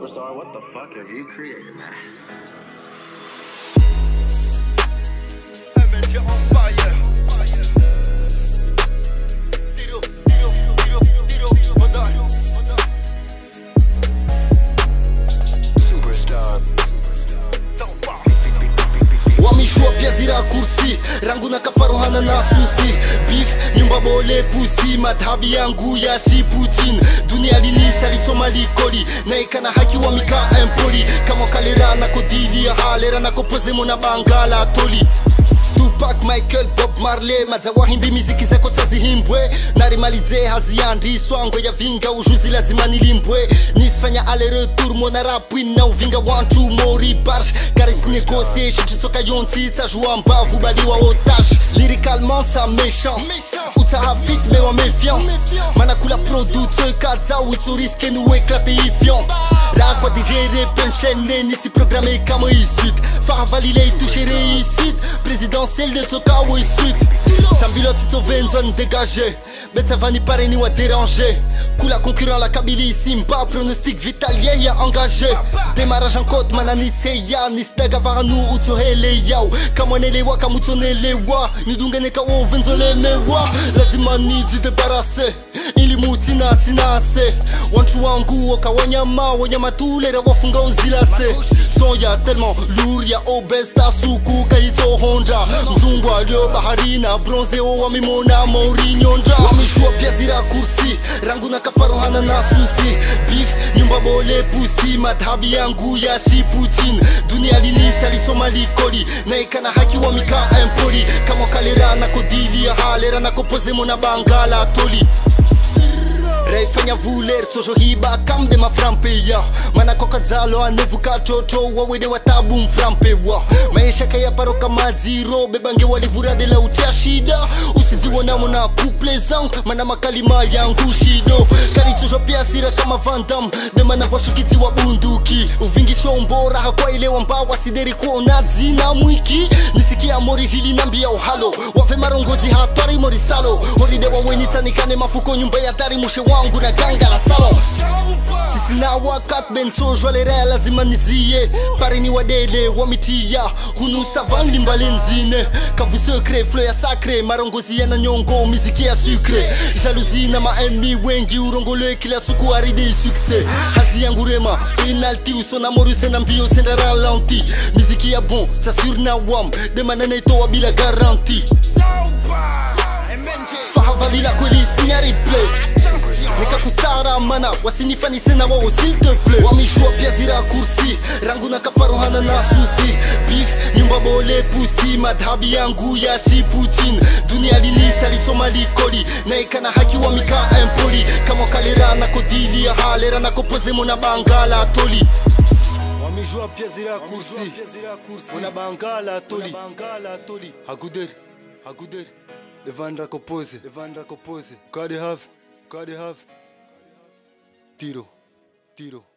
What the fuck have you created, man? MNT on fire. Zira rangu na kaparohana na susi beef nyumba bole pusi madhabi yangu ya shiputin dunia linita lisoma likoli naikana haki wa mika empoli. Kama kalera na kodili halera na kopozemo na bangala toli. Tupac, Michael, Bob Marley madzawaimbi miziki zako dzazihimbwe narimalize haziandiswa ngwe yavinga ujuzi lazima nilimbwe. Nisifanya ale retour mona rapwina uvinga wantu mori barsh karisinegosie shitritsoka yontsitsa zhuambavu baliwa otage. Lyricalement sa méchant. Utsaha vite mais wa méfiant. Manakula produtio ikadza uitsoriske no éclate ifiant. Raha koa digere penchaine nisy programme kamo isite fahavalile itouche réussite. Présidentielle de tsoka oisite vite Sambilot s'est sauvé une zone dégagée Mais ça va ni parer ni à déranger. Coula concurrent la Kabylie Simba Pronostic vital yaya engagé. Démarrage en côte manani seya Nisnega varanu utohele yao. Kamwanelewa kamutonelewa Nidungene kawo venzole mewa. Lazima nizi débarrasser Ilimuti mutsinatsinase wantu wangu wakawanyama wanyama tulera wafunga uzilase soya telma luria obesta suku kaito kaitsohonda mzungu alio baharina bronze wo wamimona maurinyonda wamishua pia zira kursi. Rangu na kaparohana na susi. Beef nyumba bole pusi. Madhabi yangu ya shiputin dunia linita lisoma likoli. Naikana haki wa mika empoli. Kama kalera na kodili halera na kopozemo na bangala toli reifanya vuler tsozohiba kamde maframpeya manakokadzalo anevukatoto wawede watabu mframpewa maisha kayaparoka madziro bebange walivuradela utia shida usidziwonamo na couple zangu mana makalima yangu shido. Karitsozo piasira kama vandam demana vashukizi wa bunduki. Uvingishombora hakwailewa mbawa sideri kuona na mwiki. Nisikia morijili nambia uhalo wafe marongozi hatwari morisalo oride wawenitsanikane mafuko nyumba ya dari mushe wangu na ganga la salon tisina wakat bentozhwalera lazima niziye parini wadele wamitiya hunu savan limbalenzine kavu secret flo ya sacre marongozi yana nyongo miziki ya sucre. Jalousie na maenmi wengi urongolwe kila suku aride succès. Hazi yangu rema penalty usona moruse na mbio senda ralenti. Miziki ya bon sasur na wam demananaitoa bila garanti fahavalila kweli sinya replay wasinifanise na wao s'il te plaît wamishua pia zira kursi. Rangu na kaparohana na susi. Beef nyumba bole pusi. Madhabi yangu ya shiputin dunia linita lisoma likoli. Naikana haki wa mika empoli. Kama kalera na kodili halera na kopozemo na bangala toli. Wamijua pia zira kursi. Una bangala toli. haguder haguder devandra kopose. Devandra kopose. Kade have kade have tiro tiro